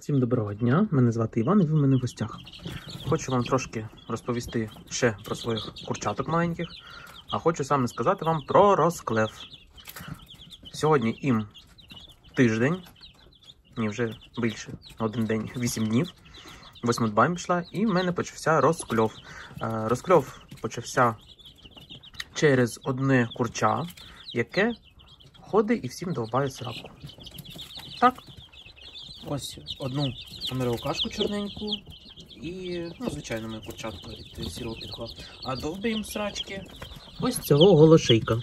Всім доброго дня, мене звати Іван і ви в мене в гостях. Хочу вам трошки розповісти ще про своїх курчаток маленьких, а хочу саме сказати вам про розклев. Сьогодні їм тиждень, ні, вже більше, один день, 8 днів, 8 дба їм пішла, і в мене почався розкльов. Е, Розкльов почався через одне курча, яке ходить і всім довбає сраку. Так. Ось одну америкашку чорненьку і, ну, звичайно, моя курчатка від сірого пікла. А довбе їм срачки. Ось цього голошийка.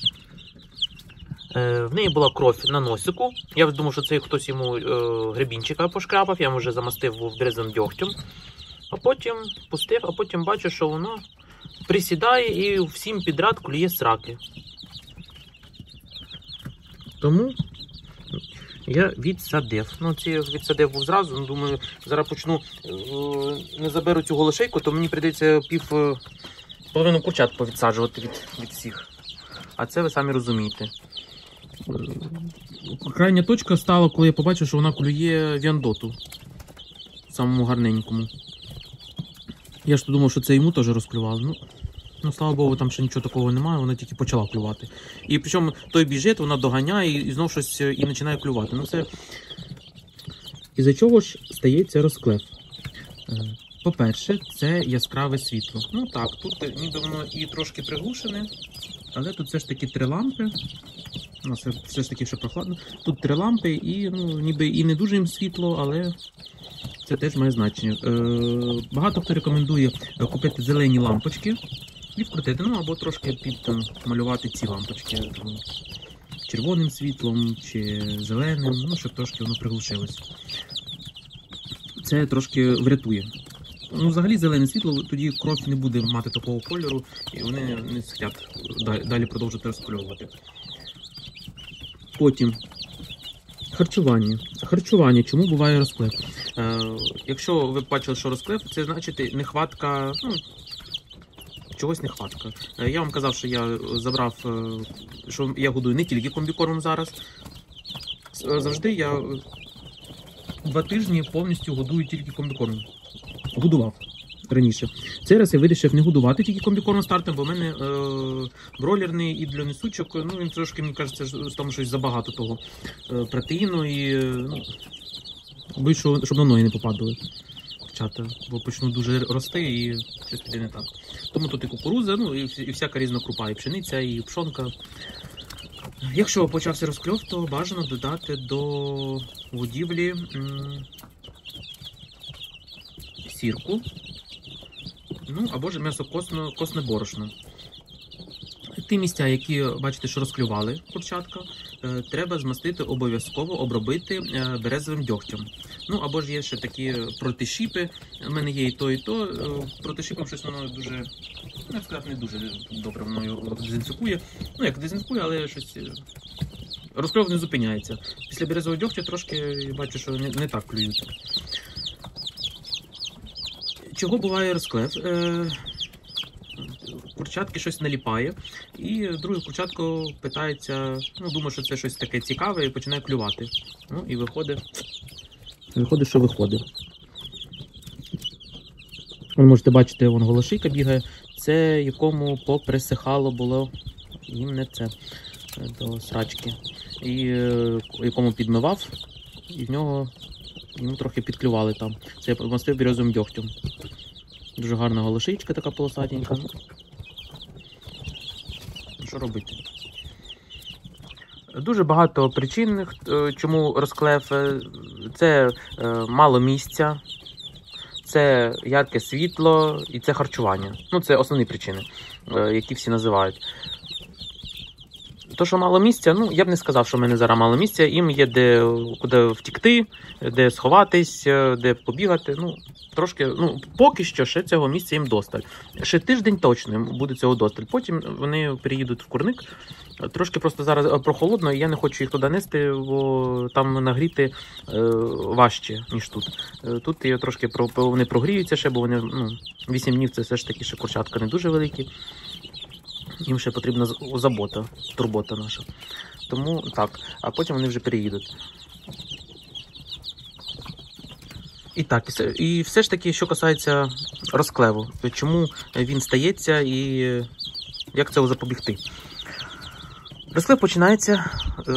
Е, в неї була кров на носику. Я думав, що це хтось йому е, гребінчика пошкрапав, я вже замастив був дрезом дьогтем. А потім пустив, а потім бачу, що воно присідає і всім підряд клює сраки. Тому я відсадив. Ну, ці відсадив зразу. Ну, думаю, зараз почну е, не заберу цю голошейку, то мені прийдеться пів е, половину курчат повідсаджувати від, від всіх. А це ви самі розумієте. Крайня точка стала, коли я побачив, що вона клює віандоту. Самому гарненькому. Я ж то думав, що це йому теж розклювало. Ну, ну, слава Богу, там ще нічого такого немає, вона тільки почала клювати. І причому той біжить, вона доганяє і, і знов щось е, і починає клювати. Ну це. Із-за чого ж стається розклеп? Е, По-перше, це яскраве світло. Ну так, тут е, ніби воно і трошки приглушене, але тут все ж таки три лампи. У нас все- ж таки ще прохладно. Тут три лампи, і ну, ніби і не дуже їм світло, але це теж має значення. Е, багато хто рекомендує купити зелені лампочки і вкрутити, ну або трошки під там, малювати ці лампочки червоним світлом чи зеленим, ну щоб трошки воно приглушилось. Це трошки врятує. Ну, взагалі, зелене світло, тоді кров не буде мати такого кольору, і вони не схотять далі продовжувати розкольовувати. Потім харчування. Харчування. Чому буває розклеп? Е, якщо ви бачили, що розклеп, це значить нехватка, ну, чогось нехватка. Е, Я вам казав, що я забрав, е, що я годую не тільки комбікормом зараз. Завжди я е, два тижні повністю годую тільки комбікормом. Годував раніше. Цей раз я вирішив не годувати тільки комбікормом стартом, бо в мене е, бройлерний і для несучок, ну він трошки, мені кажеться, з тому щось забагато того е, протеїну і е, ну, щоб на ноги не попадали. Курчата, бо почнуть дуже рости і щось піде не так. Тому тут і кукуруза, ну і, і всяка різна крупа, і пшениця, і пшонка. Якщо почався розкльов, то бажано додати до годівлі м, сірку, ну або ж м'ясо косне борошно. Ті місця, які бачите, що розклювали курчатка, е, треба змастити обов'язково обробити е, березовим дьогтем. Ну або ж є ще такі протишіпи. У мене є і то, і то. Е, Протишіпом щось воно дуже, як сказати, не дуже добре воно його дезінфікує. Ну як дезінфікує, але щось. е, Розкльов не зупиняється. Після березового дьогтя трошки бачу, що не, не так клюють. Чого буває розклев? Е, курчатки щось наліпає, і друге курчатко питається, ну, думає, що це щось таке цікаве, і починає клювати. Ну і виходить. Виходить, що виходить. Ви можете бачити, вон голошийка бігає. Це якому поприсихало було їм не це е, до срачки. І е, якому підмивав, і в нього йому трохи підклювали там. Це я помастив бірюзовим дьогтем. Дуже гарна голошичка така полосатенька. Що робити? Дуже багато причин, е, чому розклев. Це е, мало місця, це ярке світло і це харчування. Ну, це основні причини, е, які всі називають. То, що мало місця, ну я б не сказав, що в мене зараз мало місця. Їм є де куди втікти, де сховатись, де побігати. Ну, трошки, ну, поки що ще цього місця їм досталь. Ще тиждень точно буде цього досталь. Потім вони переїдуть в курник. Трошки просто зараз е, прохолодно, і я не хочу їх туди нести, бо там нагріти е, важче, ніж тут. Е, тут я трошки вони прогріються ще, бо вони ну, 8 днів це все ж таки ще курчатка не дуже великі. Їм ще потрібна забота, турбота наша. Тому так, а потім вони вже переїдуть. І так, і все ж таки, що касається розклеву, чому він стається і як цього запобігти. Розклев починається, е,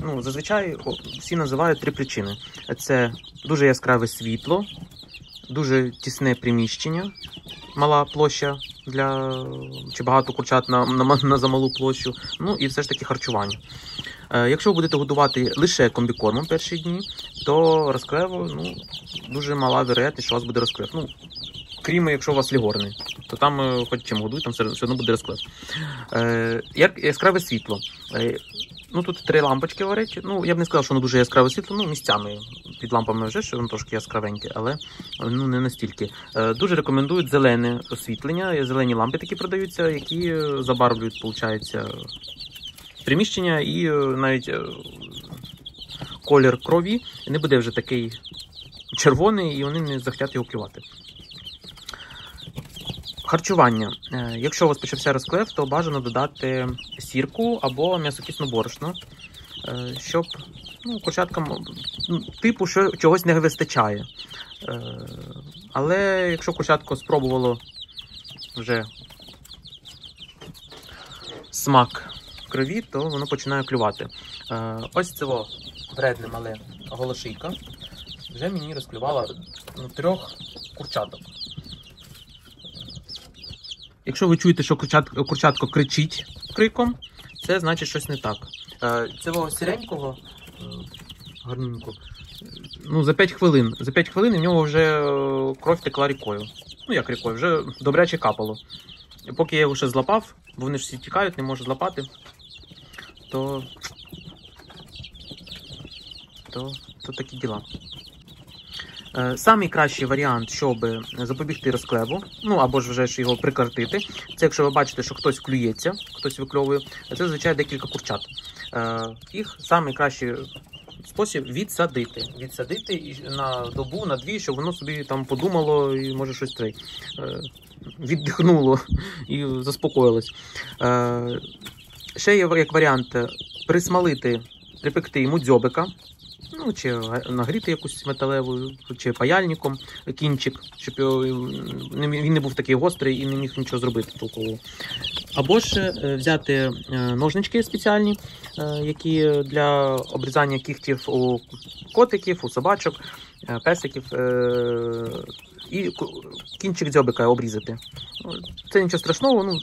ну, зазвичай всі називають три причини: це дуже яскраве світло, дуже тісне приміщення, мала площа для чи багато курчат на, на, на замалу площу, ну і все ж таки харчування. Е, Якщо ви будете годувати лише комбікормом перші дні, то розклеву ну, дуже мала вероятність, що у вас буде розклев. Ну, крім якщо у вас лігорний, то там е, хоч чим годують, там все, одно буде розклев. Е, яскраве світло. Е, ну тут три лампочки горять. Ну, я б не сказав, що воно дуже яскраве світло, ну місцями під лампами вже що воно трошки яскравеньке, але ну не настільки. Е, дуже рекомендують зелене освітлення. Зелені лампи такі продаються, які е, забарвлюють, виходить, приміщення і е, навіть колір крові не буде вже такий червоний, і вони не захотять його клювати. Харчування. Е, Якщо у вас почався розклев, то бажано додати сірку або м'ясокисну борошно, е, щоб ну, курчаткам типу що чогось не вистачає. Е, Але якщо курчатко спробувало вже смак крові, то воно починає клювати. Ось це вредне мале голошийка. Вже мені розклювала ну, трьох курчаток. Якщо ви чуєте, що курчатко, курчатко кричить криком, це значить щось не так. Е, Цього сіренького е, гарненько, ну, за 5 хвилин. За 5 хвилин в нього вже е, кров текла рікою. Ну, як рікою, вже добряче капало. Поки я його ще злапав, бо вони ж всі тікають, не можу злапати, то, то, то такі діла. Е, Самий кращий варіант, щоб запобігти розклеву, ну або ж вже ж його прикартити, це якщо ви бачите, що хтось клюється, хтось викльовує, це звичайно декілька курчат. Е, Їх самий кращий спосіб відсадити. Відсадити на добу, на дві, щоб воно собі там подумало і може щось той, е, віддихнуло і заспокоїлось. Ще є як варіант присмалити, припекти йому дзьобика. Ну, чи нагріти якусь металеву, чи паяльником кінчик, щоб він не був такий гострий і не міг нічого зробити толково. Або ж е, взяти е, ножнички спеціальні, е, які для обрізання кігтів у котиків, у собачок, песиків, і кінчик дзьобика обрізати. Ну, Це нічого страшного, ну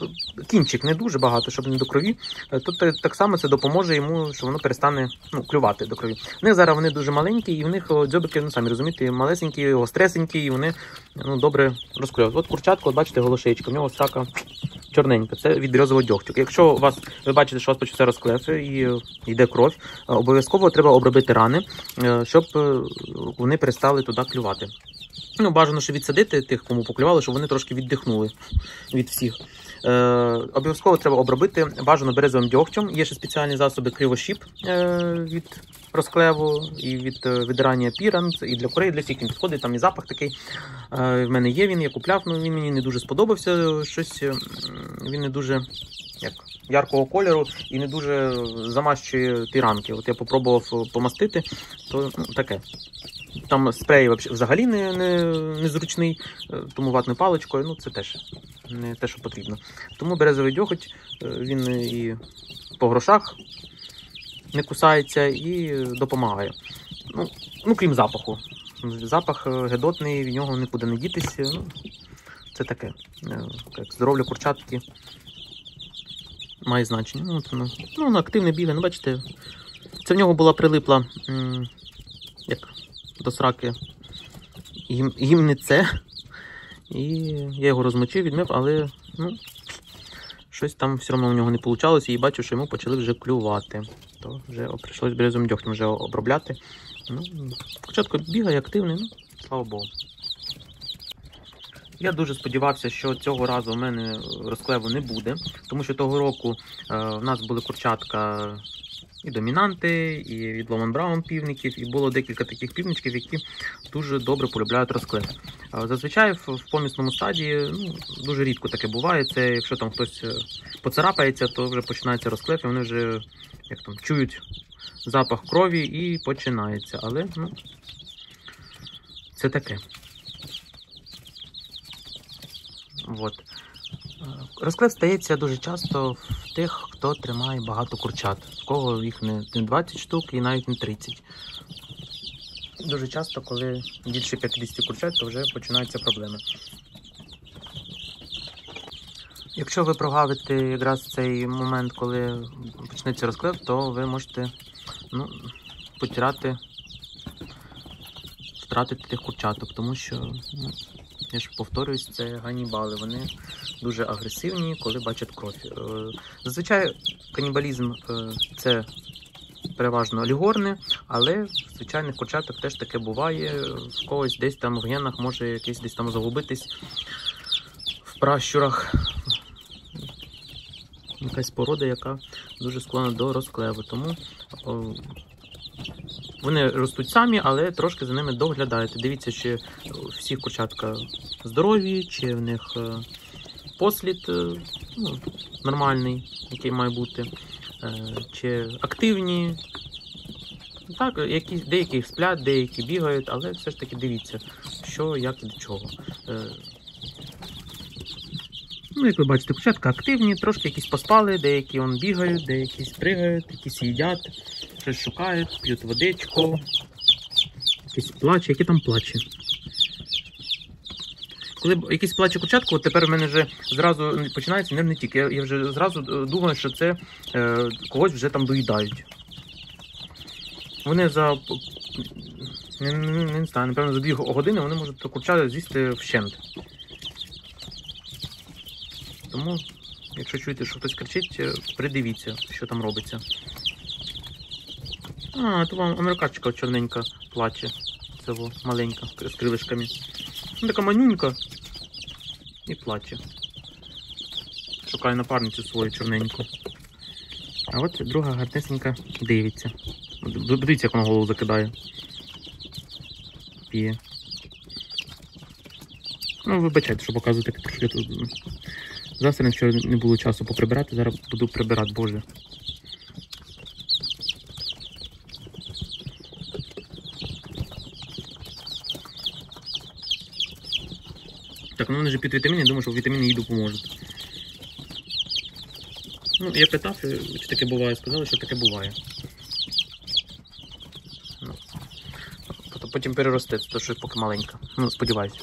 кінчик не дуже багато, щоб не до крові. Е, Тут так само це допоможе йому, що воно перестане ну, клювати до крові. В них зараз вони дуже маленькі, і в них дзьобики, ну самі розумієте, малесенькі, гостресенькі, і вони ну, добре розклюють. От курчатко, от бачите, голошечка, в нього ось така чорненька, це від березового дьогтю. Якщо у вас ви бачите, що у вас почався розклев і е, йде кров, е, обов'язково треба обробити рани, щоб вони перестали туди клювати. Ну, бажано, що відсадити тих, кому поклювали, щоб вони трошки віддихнули від всіх. Е, обов'язково треба обробити бажано березовим дьогтем. Є ще спеціальні засоби кривощіп е, від розклеву і від е, видирання піран, і для курей, для всіх він підходить, там і запах такий. Е, в мене є він, я купляв, ну він мені не дуже сподобався. Щось е, він не дуже як, яркого кольору і не дуже замащує ті ранки. От я попробував помастити, то ну, таке. Там спрей взагалі не, не, незручний, е, тому ватною паличкою, ну це теж не те, що потрібно. Тому березовий дьоготь, е, він і по грошах не кусається і допомагає. Ну, ну крім запаху. Запах е, гедотний, від нього нікуди не дітися. Ну, це таке. Як здоров'я курчатки має значення. Ну, воно. ну, активне бігає, ну бачите. Це в нього була прилипла як до сраки гім, гімнице. І я його розмочив, відмив, але ну, щось там все одно у нього не вийшло, і бачу, що йому почали вже клювати. То вже о, прийшлось березовим дьогтем вже обробляти. Ну, спочатку бігає активний, ну, слава Богу. Я дуже сподівався, що цього разу в мене розклеву не буде, тому що того року е, в нас були курчатка і домінанти, і від Ломан Браун півників, і було декілька таких півничків, які дуже добре полюбляють розклев. Е, Зазвичай в, помісному стадії ну, дуже рідко таке буває. Це якщо там хтось е, поцарапається, то вже починається розклев, і вони вже як там чують запах крові і починається. Але ну, це таке. От. Розклеп стається дуже часто в тих, хто тримає багато курчат, в кого їх не, не 20 штук і навіть не 30. Дуже часто, коли більше 50 курчат, то вже починаються проблеми. Якщо ви прогавите якраз цей момент, коли почнеться розклеп, то ви можете ну, потеряти, втратити тих курчаток, тому що, ну, я ж повторююсь, це ганібали. Вони дуже агресивні, коли бачать кров. Е, Зазвичай канібалізм е, це переважно олігорне, але в звичайних курчаток теж таке буває. В когось десь там в генах може якийсь десь там загубитись в пращурах. Якась порода, яка дуже склонна до розклеву. Тому вони ростуть самі, але трошки за ними доглядаєте. Дивіться, чи всі курчатка здорові, чи в них е, послід е, ну, нормальний, який має бути, е, чи активні. Так, які, деякі сплять, деякі бігають, але все ж таки дивіться, що, як і до чого. Ну, як ви бачите, курчатка активні, трошки якісь поспали, деякі он бігають, деякі спригають, якісь їдять, щось шукають, п'ють водичку, якісь плаче, які там плаче. Коли якийсь плаче курчатку, от тепер в мене вже зразу починається нервний тік. Я, я вже зразу думаю, що це е, когось вже там доїдають. Вони за не, не, не знаю, напевно, за дві години вони можуть то курча з'їсти вщент. Тому, якщо чуєте, що хтось кричить, е, придивіться, що там робиться. А, то вам американчика чорненька плаче. Це во, маленька, з крилишками. Ну, така манюнька. І плаче. Шукає напарницю свою чорненьку. А от друга гарнесенька дивиться. Дивіться, як вона голову закидає. П'є. Ну, вибачайте, що показувати трошки тут. Завтра не було часу поприбирати, зараз буду прибирати, боже. Так, ну вони ж під вітаміни, я думаю, що вітаміни їй допоможуть. Ну, я питав, е, чи таке буває, сказали, що таке буває. Ну, потім- переросте, то що поки маленька. Ну, сподіваюся.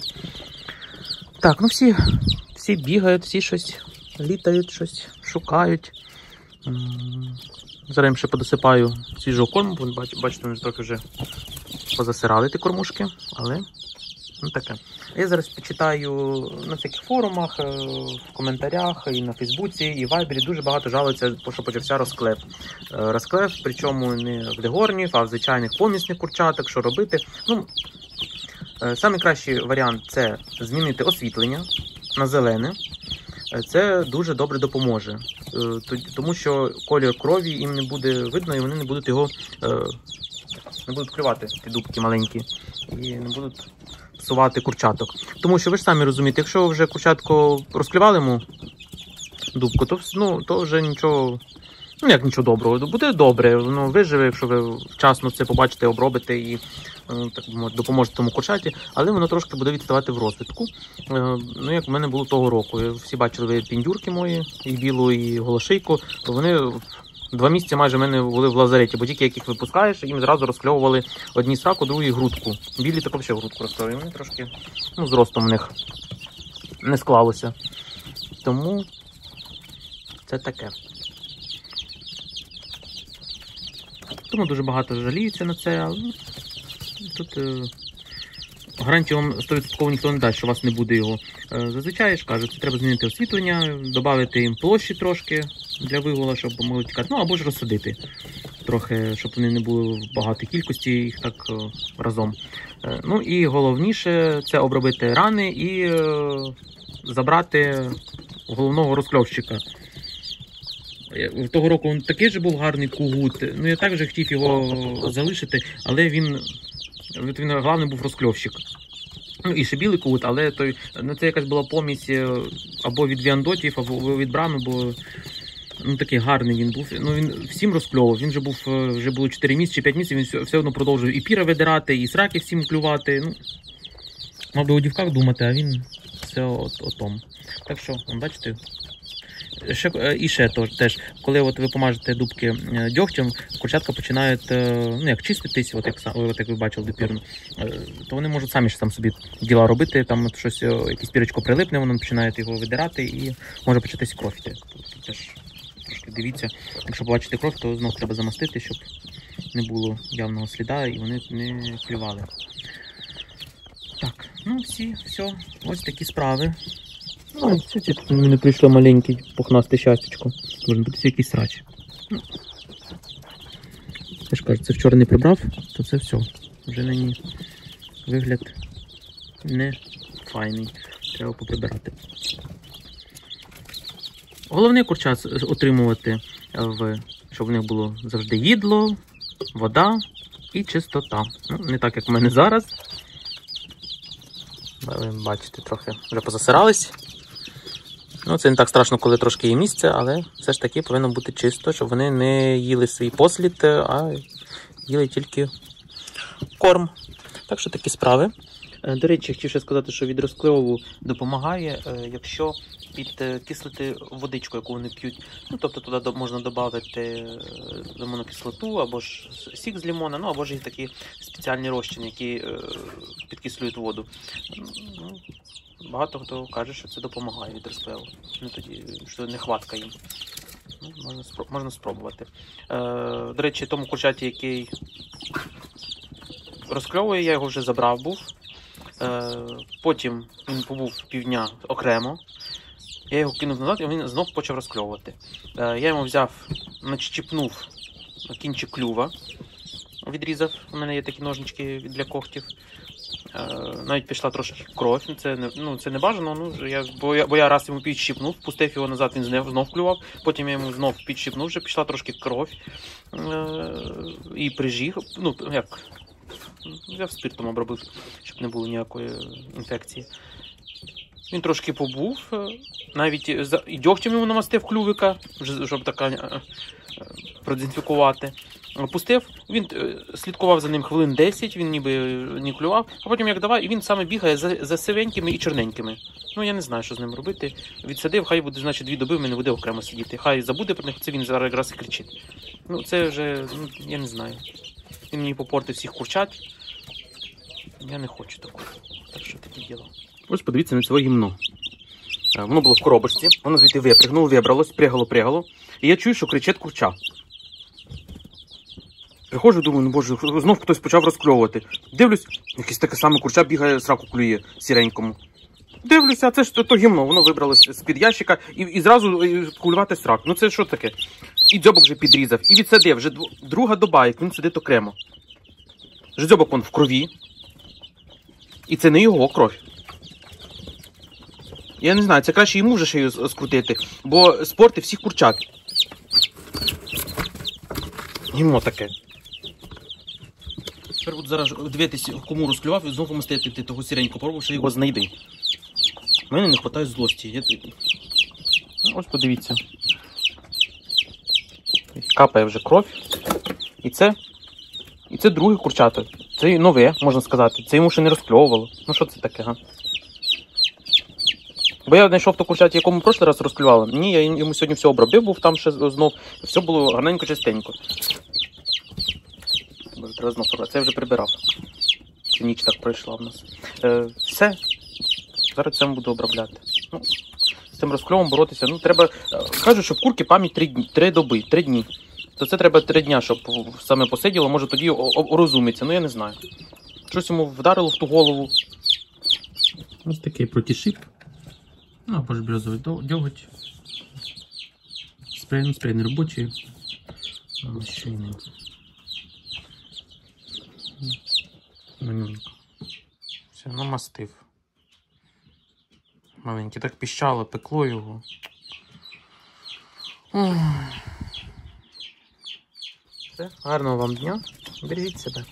Так, ну всі, всі бігають, всі щось літають, щось шукають. Зараз їм ще подосипаю свіжого корму, бо бачите, вони трохи вже позасирали ті кормушки, але ну таке. Я зараз почитаю на всяких форумах, е, в коментарях, і на Фейсбуці, і в Вайбері дуже багато жалуються, що почався розклеп. Е, Розклеп, причому не в дегорнів, а в звичайних помісних курчаток, що робити. Ну, е, Самий кращий варіант це змінити освітлення на зелене. Це дуже добре допоможе, тому що колір крові їм не буде видно, і вони не будуть його не будуть клювати ті дубки маленькі і не будуть псувати курчаток. Тому що ви ж самі розумієте, якщо вже курчатко розклювали йому дубку, то, ну, то вже нічого. Ну, як нічого доброго, буде добре, воно виживе, якщо ви вчасно це побачите, обробите і е, так допоможете тому курчаті, але воно трошки буде відставати в розвитку. Е, Ну, як в мене було того року. Всі бачили ви піндюрки мої, і білу, і голошийку, то вони два місяці майже в мене були в лазареті, бо тільки як їх випускаєш, їм зразу розкльовували одні сраку, другі грудку. Білі так взагалі грудку розкльовували. Вони трошки ну, з ростом в них не склалося. Тому це таке. Тому дуже багато жаліються на це, але тут е, гарантію вам 100% ніхто не дасть, що у вас не буде його. Е, зазвичай ж кажу, це треба змінити освітлення, додати їм площі трошки для вигула, щоб тікати, ну або ж розсадити трохи, щоб вони не були в багатій кількості їх так е, разом. Е, ну і головніше це обробити рани і е, забрати головного розкльовщика. Того року він такий же був гарний кугут. Ну я також хотів його залишити, але він, він головний був розкльовщик. Ну і ще білий кут, але той, ну, це якась була помість або від віандотів, або від брами, бо ну, такий гарний він був. Ну він всім розкльовував. Він вже був е, вже було 4 місяці чи 5 місяців, він все, все одно продовжував і піра видирати, і сраки всім клювати. Ну, Мав би у дівках думати, а він все от, о том. Так що, бачите. Ще, е, і ще теж, коли от ви помажете дубки е, дьогтем, курчатка починають ну, як чиститись, от як, от як ви бачили допірно, то вони можуть самі ж там собі діла робити, там щось, якесь пірочко прилипне, воно починає його видирати і може початись кров іти. Тобто теж трошки дивіться, якщо побачите кров, то знов треба замастити, щоб не було явного сліда і вони не клювали. Так, ну всі, все, ось такі справи. Ну, це мені прийшло маленький пухнасте щастячко. Може бути якийсь срач. Ну. Я ж кажу, це вчора не прибрав, то це все. Вже нині вигляд не файний. Треба поприбирати. Головне курчат отримувати, е, в, щоб в них було завжди їдло, вода і чистота. Ну, не так, як в мене зараз. Ви бачите, трохи вже позасирались. Ну, це не так страшно, коли трошки є місце, але все ж таки повинно бути чисто, щоб вони не їли свій послід, е, а їли тільки корм. Так що такі справи. Е, До речі, хотів ще сказати, що від розкливу допомагає, е, якщо підкислити водичку, яку вони п'ють. Ну, тобто туди можна додати лимонну кислоту або ж сік з лимона, ну або ж є такі спеціальні розчини, які е, підкислюють воду. Ну, багато хто каже, що це допомагає від розпливу. Ну тоді що нехватка їм. Ну, можна, можна спробувати. Е, до речі, тому курчаті, який розкльовує, я його вже забрав був. Е, потім він побув півдня окремо. Я його кинув назад, і він знов почав розкльовувати. Е, я йому взяв, начіпнув кінчик клюва, відрізав. У мене є такі ножнички для когтів. Е, навіть пішла трошки кров. Це не, ну, це не бажано. Ну, я, бо, я, бо я раз йому підщипнув, пустив його назад, він знов, клював. Потім я йому знов підщипнув, вже пішла трошки кров. Е, і прижіг. Ну, як? Взяв спиртом обробив, щоб не було ніякої інфекції. Він трошки побув, е, навіть і дьогтем йому намастив клювика, щоб така е, е, продезінфікувати. Пустив, він е, слідкував за ним хвилин 10, він ніби не клював, а потім як давай, і він саме бігає за, за сивенькими і чорненькими. Ну я не знаю, що з ним робити. Відсадив, хай буде, значить, дві доби в мене буде окремо сидіти. Хай забуде про них, це він зараз якраз і кричить. Ну це вже, ну, я не знаю. Він мені попортив всіх курчат. Я не хочу такого. Так що таке діло. Ось подивіться на своє гімно. Е, Воно було в коробочці, воно звідти випригнуло, вибралось, пригало, пригало. І я чую, що кричить курча. Приходжу, думаю, ну боже, знов хтось почав розкльовувати. Дивлюсь, якийсь таке саме курча бігає, сраку клює сіренькому. Дивлюся, це ж то, гімно, воно вибралось з-під ящика і, і зразу кулювати срак. Ну це що таке? І дзьобок вже підрізав, і відсадив. Вже друга доба, як він сидить окремо. Дзьобок вон в крові. І це не його кров. Я не знаю, це краще йому вже шию с- скрутити, бо спорти всіх курчат. Гімно таке. Тепер от зараз дивитися, кому розклював і знову мстити того сіренького пробував, що його знайди. У мене не вистачає злості. Я... Ну, ось подивіться. Капає вже кров. І це. І це друге курчата. Це нове, можна сказати. Це йому ще не розкльовувало. Ну що це таке, га? Бо я знайшов ту курчат, якому прошлий раз розклювали. Ні, я йому сьогодні все обробив, був там ще знов. Все було гарненько чистенько. Треба знов. Це я вже прибирав. Ніч так пройшла в нас. Е, все. Зараз цим буду обробляти. Ну, з цим розкльовом боротися. Ну, треба. е, Кажуть, що в курки пам'ять три, дні- три доби, три дні. То це треба три дня, щоб саме посиділо, може тоді розуміться. Ну я не знаю. Щось йому вдарило в ту голову. Ось такий протішип. Ну, або ж брьозовий до- дьоготь. Спрей, ну, спрей не робочий. Але ще й не. Все, намастив. Маленький, так піщало, пекло його. Ой. Гарного вам дня. Бережіть себе.